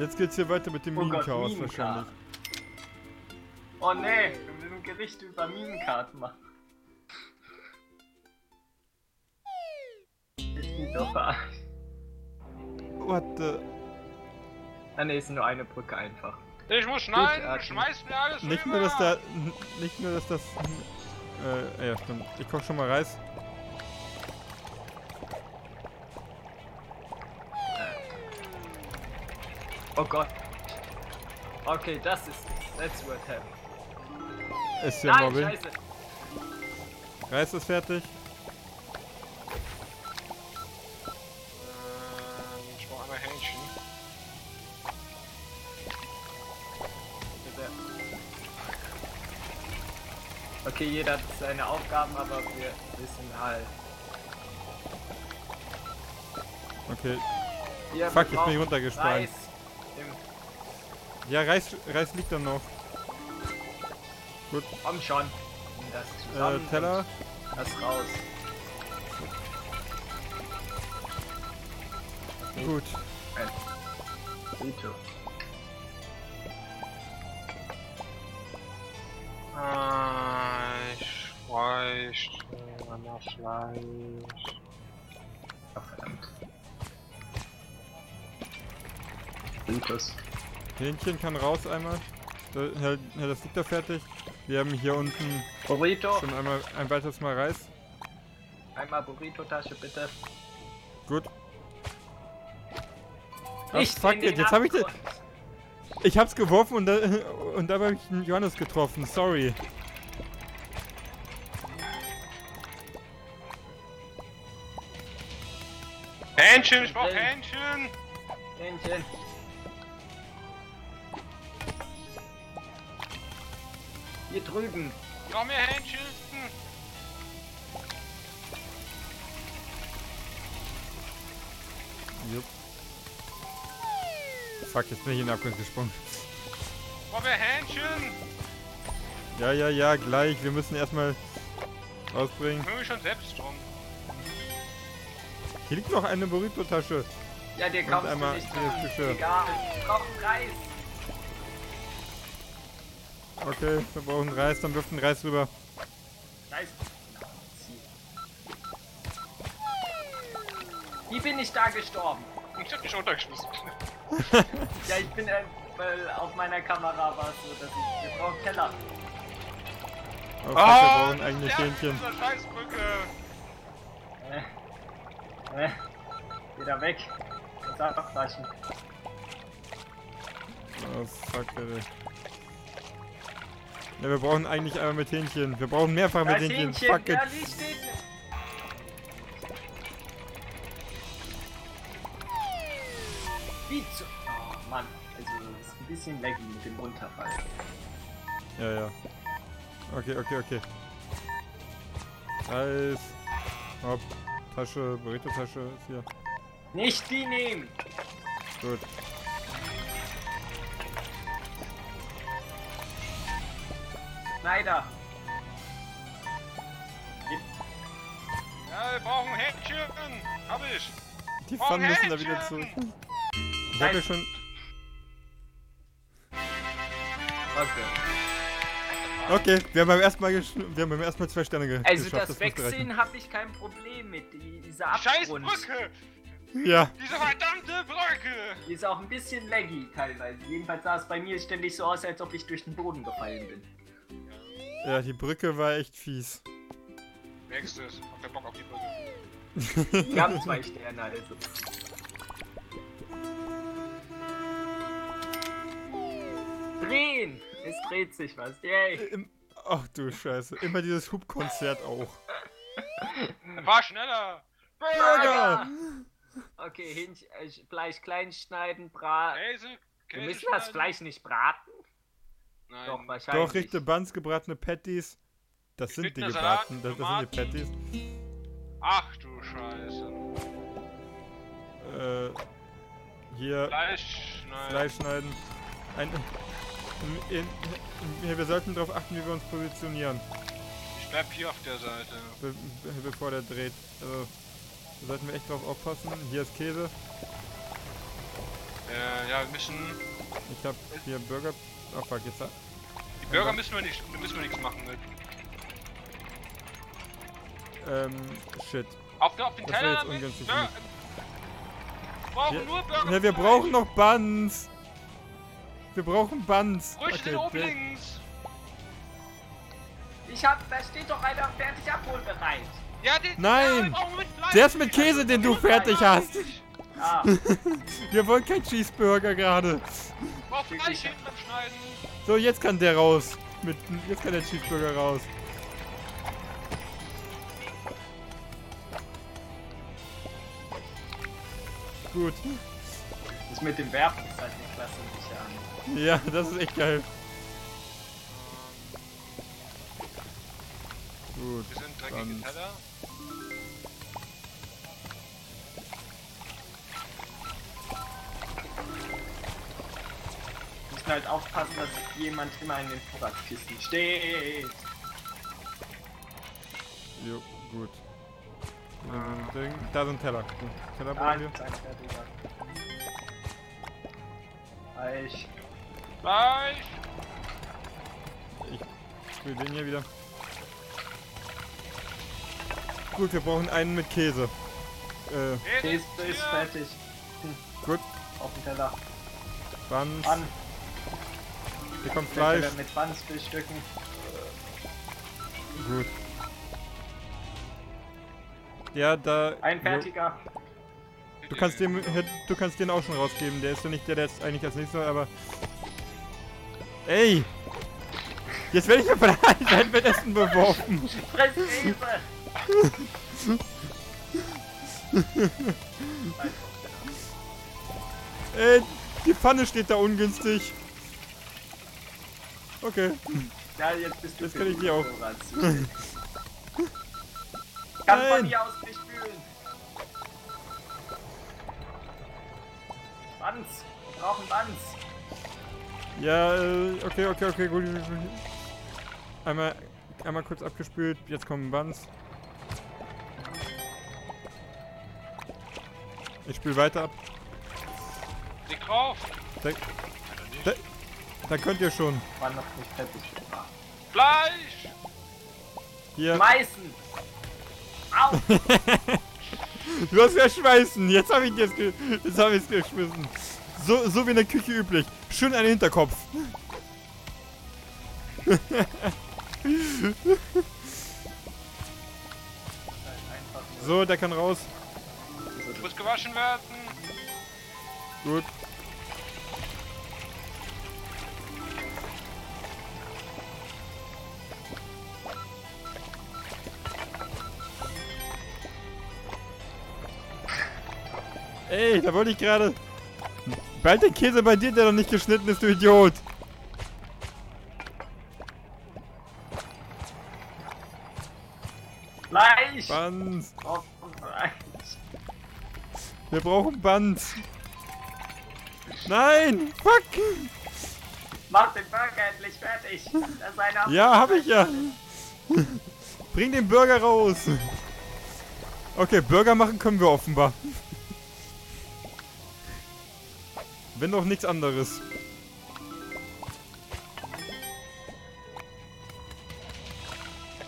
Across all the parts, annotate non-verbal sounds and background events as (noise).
Jetzt geht's hier weiter mit dem Oh Minenchaos Minenkart. wahrscheinlich. Oh nee, wir müssen ein Gericht über Minenkarten machen. Ich bin doch verarscht. What the... Ah ne, ist nur eine Brücke einfach. Ich muss schneiden, Arten. schmeiß mir alles Nicht rüber. nur, dass da... Nicht nur, dass das... Äh, ja, stimmt. Ich koch schon mal Reis. Oh Gott. Okay, das ist. That's what happened. Ist ja Nein, Mobbing. scheiße. Reis ist fertig. Ähm, ich brauche einmal Hähnchen. Bitte. Okay, jeder hat seine Aufgaben, aber wir wissen halt. Okay. Hier, Fuck, bin ich brauchen runtergesprungen. Reis Ja, Reis, Reis liegt dann noch. Komm schon. Das Äh, zusammen. Teller. und Das raus. Gut. Vito. Ah, ich bräuchte einmal Fleisch. Ach, verdammt. Vitos. Hähnchen kann raus einmal. Da, ja, ja, das liegt da fertig. Wir haben hier unten Burrito. schon einmal ein weiteres Mal Reis. Einmal Burrito-Tasche bitte. Gut. Ach, Nicht fuck it, jetzt hab ich den-. Ich hab's geworfen und, da, und dabei habe ich den Johannes getroffen. Sorry. Hähnchen, ich brauche Okay. Hähnchen. Hähnchen. Hier drüben. Noch mehr Hähnchen. Jupp. Fuck, jetzt bin ich in den Abgrund gesprungen. Brauchen wir Hähnchen. Ja, ja, ja, gleich. Wir müssen erstmal rausbringen. Ich mich schon selbst drum. Hier liegt noch eine Burrito-Tasche. Ja, der einmal nicht dran. Egal. Wir brauchen Reis. Okay, wir brauchen Reis, dann wirft den Reis rüber. Reis. Wie bin ich da gestorben? Ich hab dich runtergeschmissen. (laughs) Ja, ich bin, äh, weil auf meiner Kamera war es so, dass ich. Wir brauchen Teller. Oh, fuck, wir brauchen Ah, eigentlich ja, Hähnchen. Scheißbrücke. Äh. Äh. Wieder weg. Das einfach waschen. Oh, fuck, ey. Ja, wir brauchen eigentlich einmal mit Hähnchen. Wir brauchen mehrfach mit Das Hähnchen. Hähnchen, Fuck it. Wie zu. Oh Mann, also es ist ein bisschen laggy mit dem Runterfall. Ja, ja. Okay, okay, okay. Reis. Hopp. Tasche, Burrito-Tasche ist hier. Nicht die nehmen! Gut. Schneider! Ja, wir brauchen Hähnchen. Hab ich. Die Pfannen müssen da wieder zurück. Hähnchen! Ich habe ja schon. Okay. Okay, wir haben beim ersten Mal, wir haben beim ersten Mal zwei Sterne ge Also geschafft. das müsste reichen. Wechseln habe ich kein Problem mit. Die, dieser Scheiß Abgrund. Brücke. Ja, Diese verdammte Brücke. Die ist auch ein bisschen laggy teilweise. Jedenfalls sah es bei mir ständig so aus, als ob ich durch den Boden gefallen bin. Ja, die Brücke war echt fies. Nächstes. Hab keinen Bock auf die Brücke. (laughs) Wir haben zwei Sterne also. Drehen! Es dreht sich was. Yay! Im- Ach du Scheiße, immer dieses Hubkonzert auch. (laughs) Fahr schneller. Burger! Okay, Hähnchen, äh, Fleisch klein schneiden, braten. Käse. Wir müssen das. Fleisch nicht braten? Nein. Doch, wahrscheinlich. Doch, richtige Buns, gebratene Patties. Das sind die gebratenen, das, das sind die Patties. Ach du Scheiße. Äh, hier Fleisch. Nein. Fleisch schneiden. Ein, in, in, in, wir sollten darauf achten, wie wir uns positionieren, Ich bleib hier auf der Seite. be, be, bevor der dreht. Also, da sollten wir echt drauf aufpassen. Hier ist Käse. Äh, ja, wir müssen. Ich hab hier Burger. Oh fuck, jetzt. Die Burger müssen wir nicht, müssen wir nichts machen. Ne? Ähm, shit. Auf, auf den Das Teller jetzt mit ungünstig Bur- Wir brauchen Ja, nur Burger. Ja, wir brauchen noch Buns. Wir brauchen Buns. Wo ist denn oben links? Ich hab, da steht doch einer fertig abholbereit. Ja, den. Nein! Ja, mit. Der ist mit Käse, den du fertig hast. Ah, (laughs) Wir wollen kein Cheeseburger gerade. Ich brauch Fleisch hinten beim Schneiden. So, jetzt kann der raus. Mit, jetzt kann der Cheeseburger raus. Gut. das mit dem Werfen ist halt eine klasse Mechanik. Ja, das ist echt geil. Gut. Wir sind dreckige Teller. Müssen halt aufpassen, dass jemand immer in den Vorratskisten steht. Jo, gut. Ding. Da sind Teller. Teller Ah, brauchen wir. ein fertiger. Eich. Fleisch. Ich will den hier wieder. Gut, wir brauchen einen mit Käse. Äh, Käse ist fertig. gut. Auf dem Teller. Buns. Bann. Hier kommt Fleisch. Mit Banns bestücken. Gut. Ja, da. Ein fertiger. Du kannst, dem, du kannst den auch schon rausgeben. Der ist ja nicht der, der jetzt eigentlich als nächstes, aber. Ey! Jetzt werde ich mir von allen Essen beworfen. Ey, die Pfanne steht da ungünstig. Okay. Ja, jetzt bist du Das für kann ich die dir auch. (laughs) Kann Nein. von hier aus nicht spülen. Banz. Wir brauchen Banz. Ja, äh, okay, okay, okay, gut. Einmal, einmal kurz abgespült. Jetzt kommen Buns. Ich spül weiter ab. Leg drauf. Da könnt ihr schon. War noch nicht fertig. Fleisch. Hier. Schmeißen! Au! (laughs) Du hast ja schmeißen. Jetzt habe ich jetzt, ge jetzt habe ich es geschmissen. So, so wie in der Küche üblich. Schön an den Hinterkopf. (laughs) So, der kann raus. Muss gewaschen werden. Gut. Ey, da wollte ich gerade. Bald den Käse bei dir, der noch nicht geschnitten ist, du Idiot. Fleisch! Buns. Oh. Wir brauchen Buns. Nein! Fuck! Mach den Burger endlich fertig! Das ist eine Ja, hab ich ja. Bring den Burger raus. Okay, Burger machen können wir offenbar. Wenn doch nichts anderes.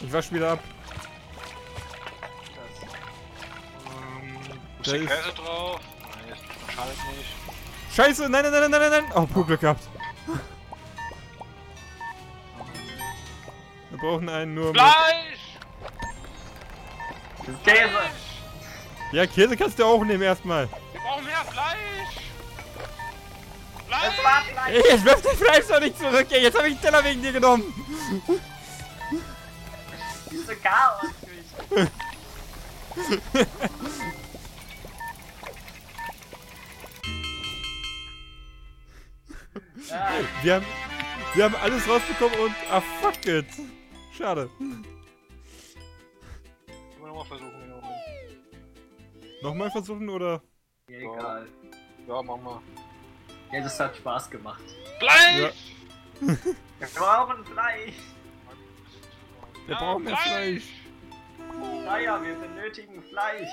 Ich wasch wieder ab. Ähm, Da ist- Käse drauf? Nein, jetzt schadet nicht. Scheiße, nein, nein, nein, nein, nein, nein. Oh, pur Glück gehabt. Wir brauchen einen nur mit... Fleisch! Käse! Fleisch! Ja, Käse kannst du auch nehmen erstmal. Wir brauchen mehr Fleisch! Es war Fleisch! Jetzt wirf das Fleisch doch nicht zurück. Ey, jetzt habe ich den Teller wegen dir genommen. Diese Chaos-Küche! Ja, (laughs) Wir haben, wir haben alles rausbekommen und... Ah, fuck it. Schade. Können wir nochmal versuchen, Junge. Nochmal versuchen oder... egal. Ja, mach mal. Ja, das hat Spaß gemacht. Fleisch! (laughs) Wir brauchen Fleisch! Wir brauchen mehr Fleisch. Naja, wir benötigen Fleisch.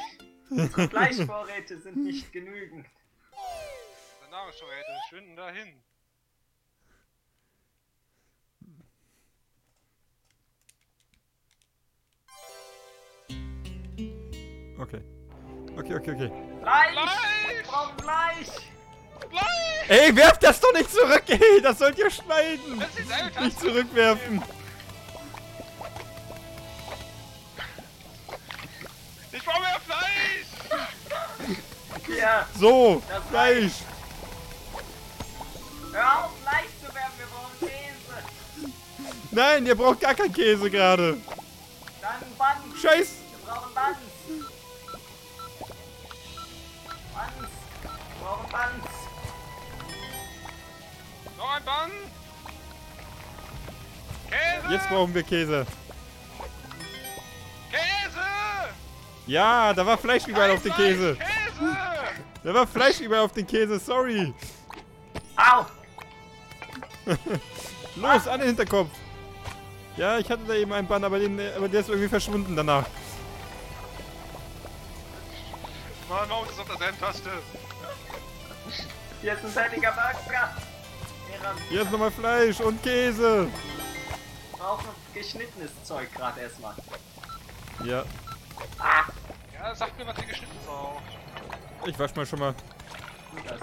Unsere (laughs) Fleischvorräte sind nicht genügend. Unsere Nahrungsvorräte schwinden dahin. Okay. Okay, okay, okay. Fleisch! Fleisch! Wir brauchen Fleisch! Ey, werft das doch nicht zurück, ey! Das sollt ihr schneiden! Das ist dieselbe Nicht zurückwerfen! Ich brauche mehr Fleisch! Hier! So, Das Fleisch! Hör auf, Fleisch zu werfen, wir brauchen Käse! Nein, ihr braucht gar keinen Käse gerade! Dann Buns! Scheiß! Wir brauchen Buns! Jetzt brauchen wir Käse. Käse! Ja, da war Fleisch überall auf den Käse. Käse! Da war Fleisch überall auf den Käse, sorry. Au! (laughs) Los, an den Hinterkopf. Ja, ich hatte da eben einen Bann, aber, den, aber der ist irgendwie verschwunden danach. Mann, Maus ist auf der Sendtaste. Hier ist ein fertiger Burger! Hier ist nochmal Fleisch und Käse. Brauchen geschnittenes Zeug gerade erstmal. Ja, Ah! Ja, sag mir, was ihr geschnitten braucht. ich wasch mal schon mal. Tu das.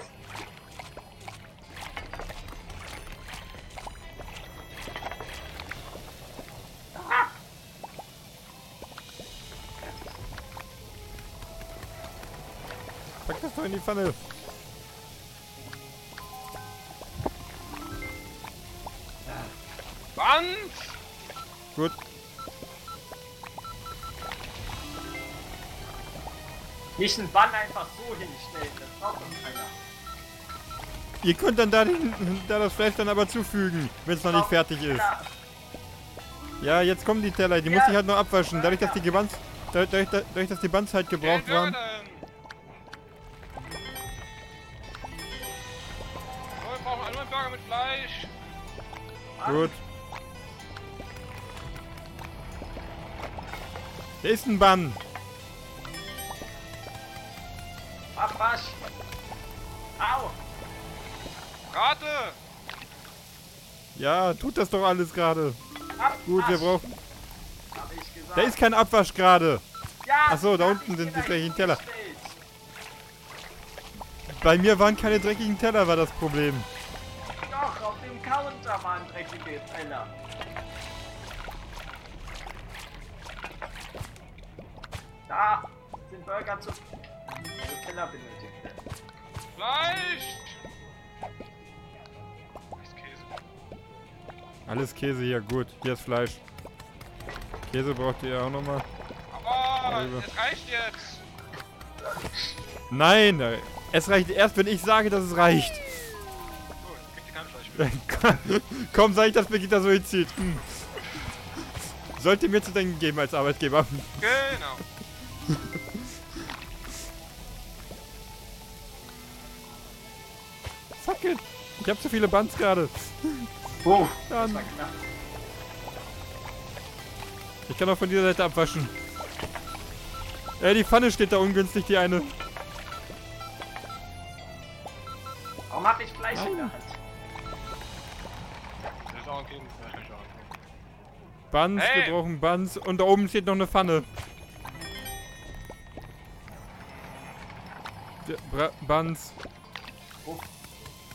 Ah! Pack das doch in die Pfanne. Band! Gut. Nicht einen Bann einfach so hinstellen, das braucht doch keiner. Ihr könnt dann da, den, da das Fleisch dann aber zufügen, wenn es noch nicht fertig ist. Ja, Ja, jetzt kommen die Teller. Die muss ich halt noch abwaschen. Dadurch, dass die Gebands, dadurch, dadurch, dass die Bands halt gebraucht waren. wir brauchen einen Burger mit Fleisch. Gut. Da ist ein Bann. Abwasch! Au! Rate! Ja, tut das doch alles gerade. Gut, wir brauchen. Da ist kein Abwasch gerade. ja, Ach so, da unten sind die dreckigen Teller. Bei mir waren keine dreckigen Teller, war das Problem. Doch, auf dem Counter waren dreckige Teller. Da sind Burger zu. Also Teller benötigt. Fleisch! Käse. Alles Käse hier, gut. Hier ist Fleisch. Käse braucht ihr auch nochmal. Aber Halbe. es reicht jetzt. Nein, äh, es reicht erst, wenn ich sage, dass es reicht. Gut, kriegt ihr kein Fleisch mehr. (laughs) Komm, sag ich, dass Birgitta so hinzieht. Hm. Sollte mir zu denken geben als Arbeitgeber. Genau. Fuck it. Ich hab zu viele Bands gerade. Oh, Dann, war knapp. ich kann auch von dieser Seite abwaschen. Äh, die Pfanne steht da ungünstig, die eine. Warum hab ich Fleisch in der. Hand? Das ist auch ein Kind. Das. Buns, Hey. wir brauchen Buns. Und da oben steht noch eine Pfanne. Bra Buns. Wo?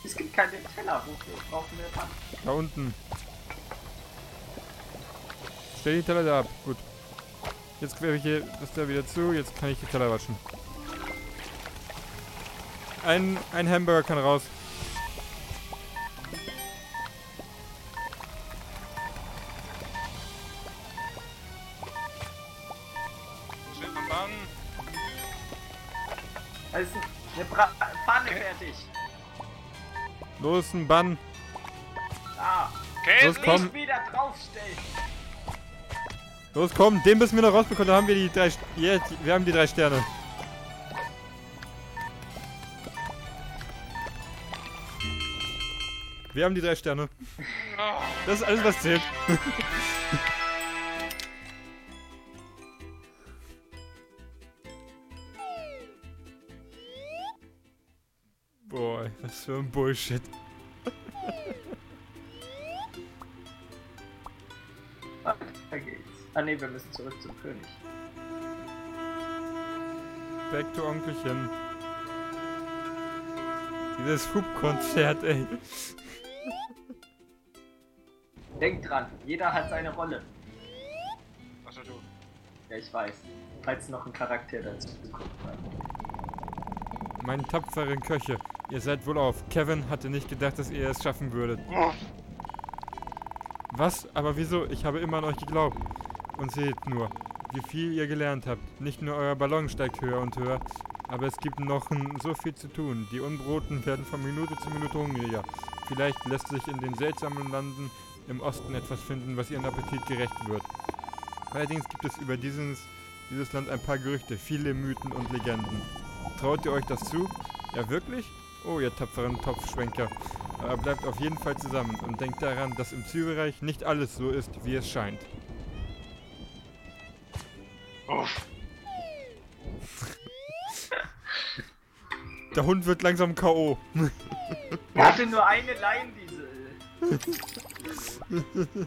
Es gibt keine Teller. Wofür brauchen wir Bann? Da unten. Stell die Teller da ab. Gut. Jetzt quere ich hier das da wieder zu. Jetzt kann ich die Teller waschen. Ein, ein Hamburger kann raus. Da ist eine Bra Pfanne fertig. Los, ein Bann. Da. Käse! Los, komm. Nicht wieder draufstellen. Los, komm. Den müssen wir noch rausbekommen. Da haben wir die drei... Jetzt, wir haben die drei Sterne. Wir haben die drei Sterne. Oh, Das ist alles, was zählt. (laughs) was für ein Bullshit. Weiter geht's. Ah ne, wir müssen zurück zum König. Back to Onkelchen. Dieses Hubkonzert, ey. Denk dran, jeder hat seine Rolle. Achso, du. Ja, ich weiß. Falls noch ein Charakter dazu gekommen hat. Meine tapferen Köche, ihr seid wohl auf. Kevin hatte nicht gedacht, dass ihr es schaffen würdet. Was? Aber wieso? Ich habe immer an euch geglaubt. Und seht nur, wie viel ihr gelernt habt. Nicht nur euer Ballon steigt höher und höher, aber es gibt noch so viel zu tun. Die Unbroten werden von Minute zu Minute hungriger. Vielleicht lässt sich in den seltsamen Landen im Osten etwas finden, was ihren Appetit gerecht wird. Allerdings gibt es über dieses, dieses Land ein paar Gerüchte, viele Mythen und Legenden. Traut ihr euch das zu? Ja, wirklich? Oh, ihr tapferen Topfschwenker. Aber bleibt auf jeden Fall zusammen und denkt daran, dass im Zügelreich nicht alles so ist, wie es scheint. Uff. (laughs) Der Hund wird langsam K.O. Er hatte nur eine Leinwiesel. (laughs)